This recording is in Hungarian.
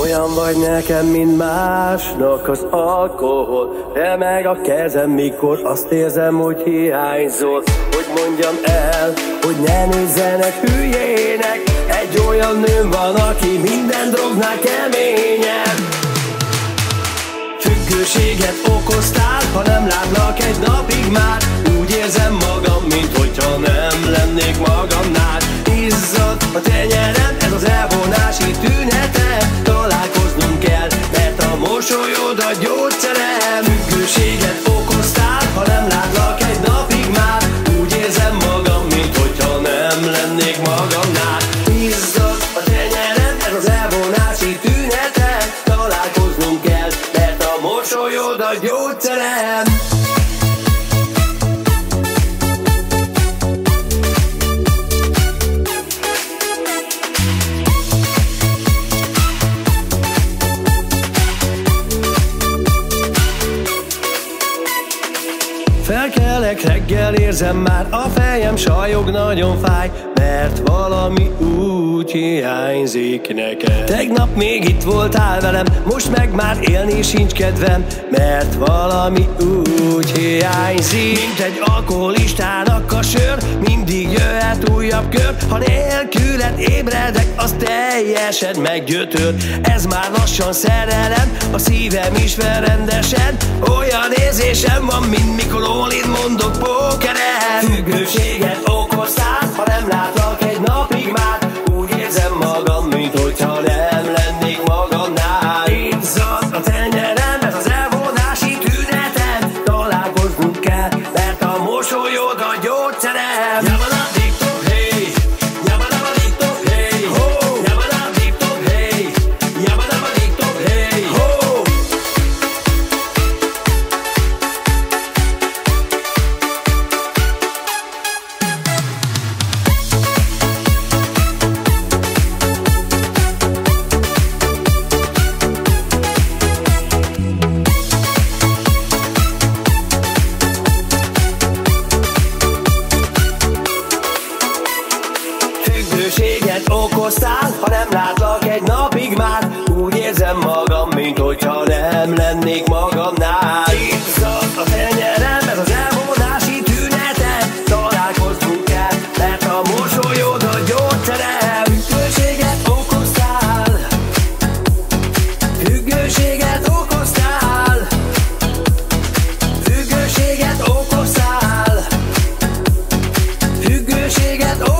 Olyan vagy nekem, mint másnak az alkohol. Remeg a kezem, mikor azt érzem, hogy hiányzol Hogy mondjam el, hogy ne nézzenek hülyének. Egy olyan nőm van, aki minden drognál keményen Függőséget okoztál, ha nem látlak egy napig már. Úgy érzem magam, mint hogyha nem mosolyod Felkelek reggel, érzem már a fejem sajog, nagyon fáj Mert valami úgy hiányzik nekem Tegnap még itt voltál velem, most meg már élni sincs kedvem Mert valami úgy hiányzik. Mint egy alkoholistának a sör, mindig jöhet újabb kör. Ha nélküled ébredek, az teljesen meggyötör Ez már lassan szerelem, a szívem is fel Olyan érzésem van, mint mikor All fondo por okoztál, ha nem látlak egy napig már. Úgy érzem magam, mint hogyha nem lennék magamnál. Izzad a tenyerem, ez az elvonási tünete. Találkoznunk kell, mert a mosolyod a gyógyszerem Függőséget okoztál. Függőséget okoztál. Függőséget okoztál. Függőséget okoztál